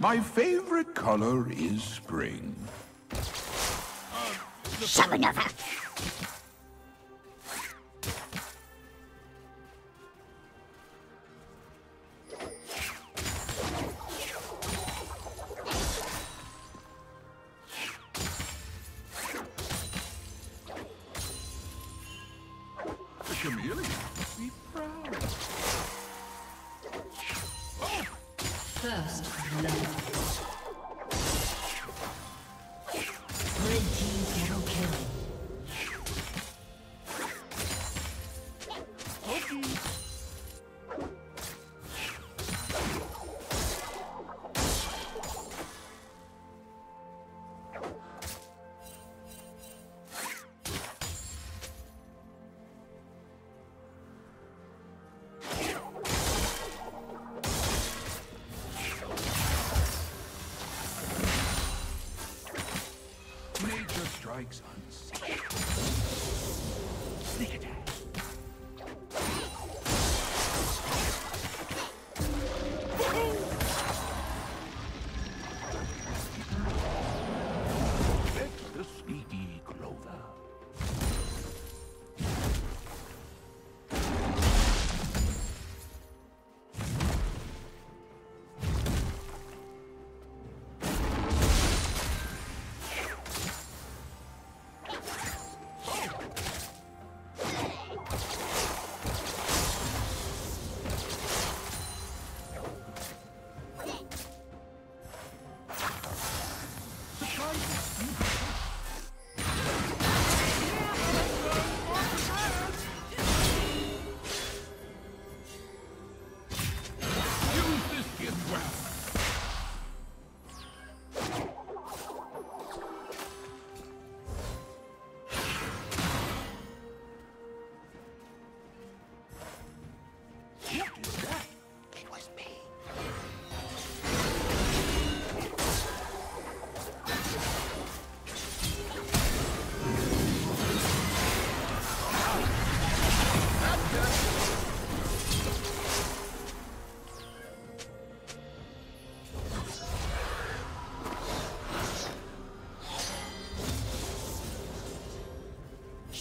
My favorite color is spring. Shabanova. The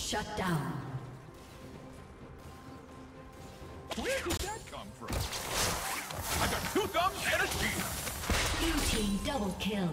Shut down. Where did that come from? I got two thumbs and a shield. Blue team double kill.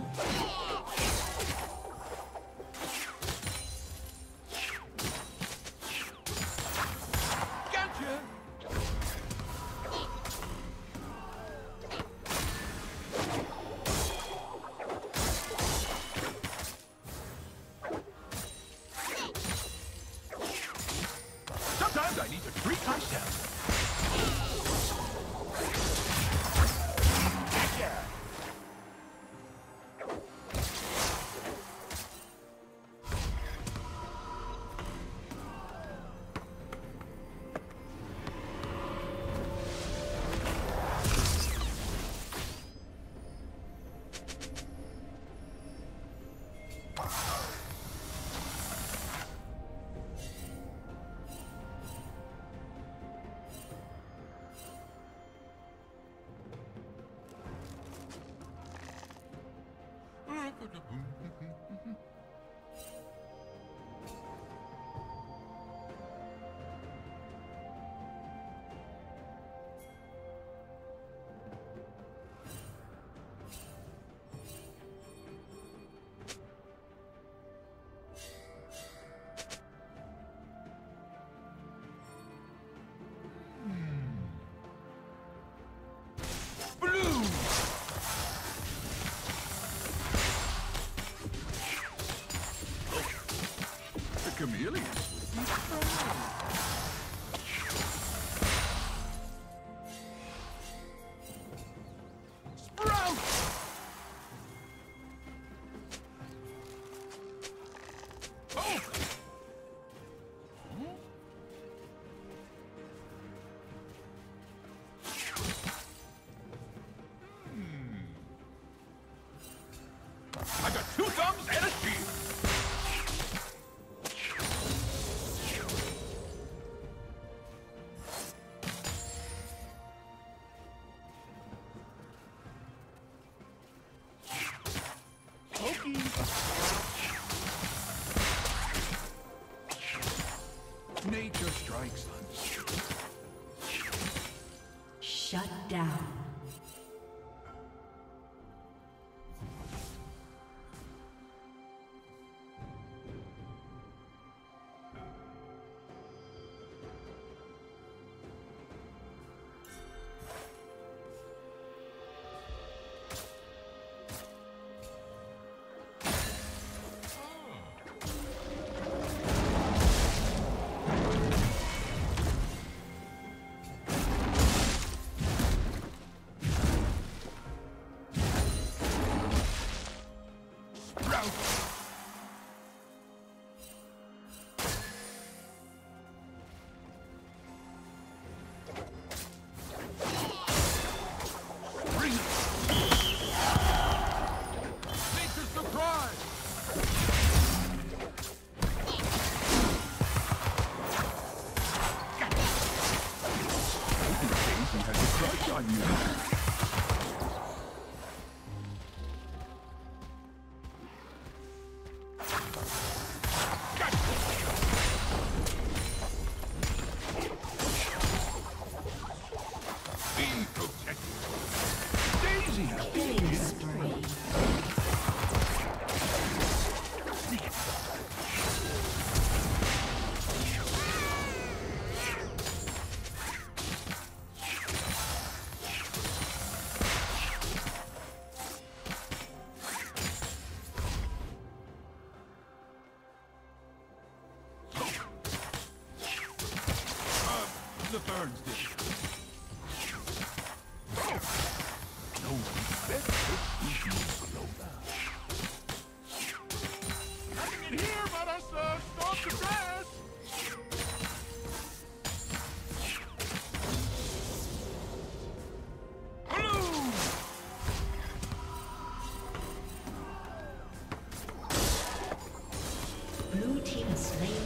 Slain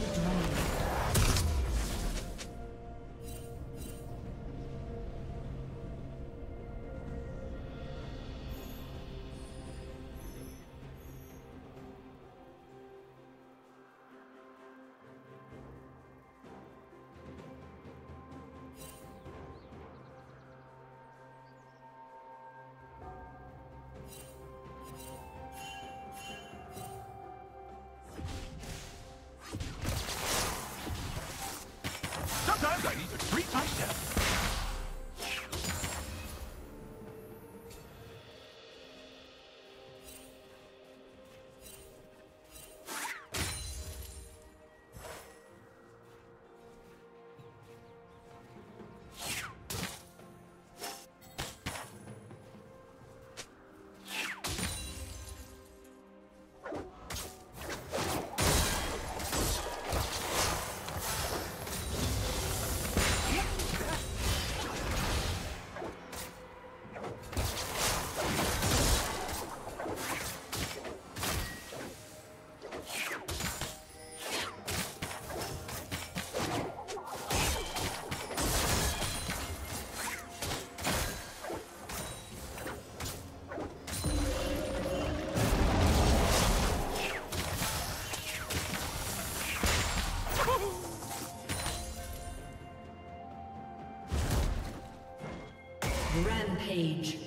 Rampage.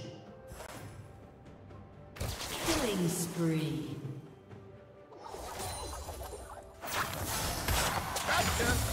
Killing spree. Gotcha!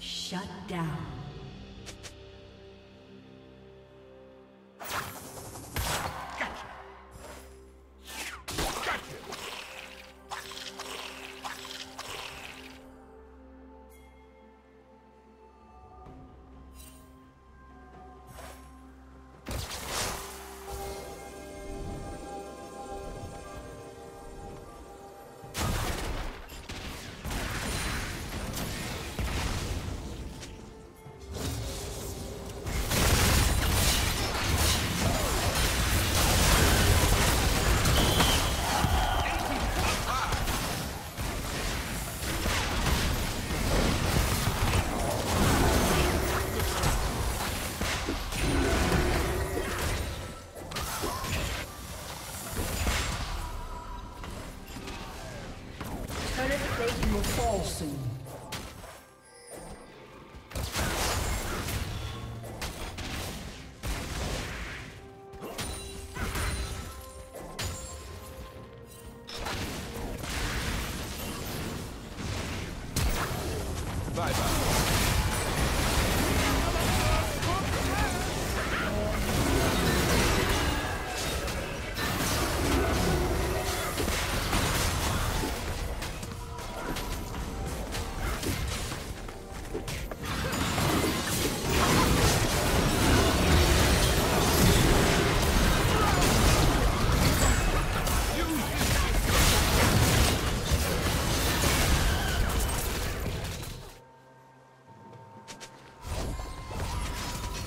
Shut down. Will fall soon.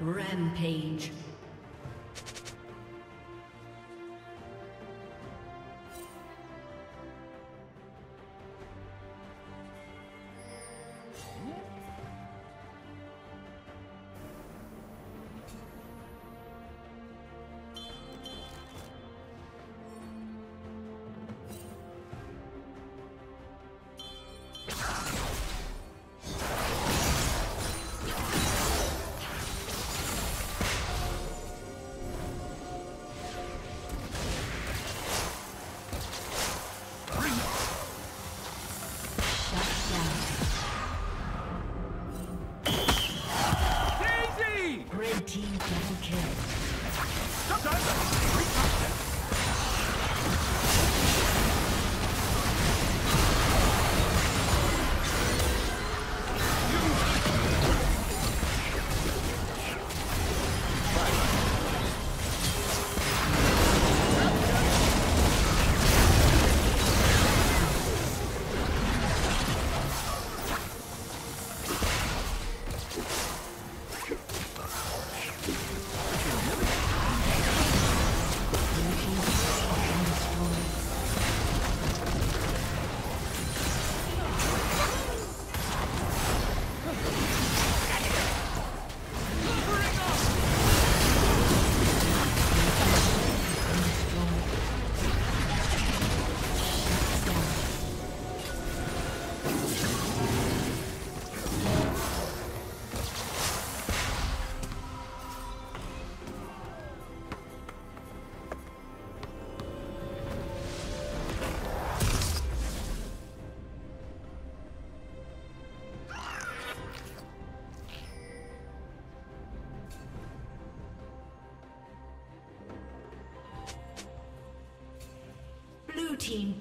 Rampage.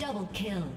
Double kill.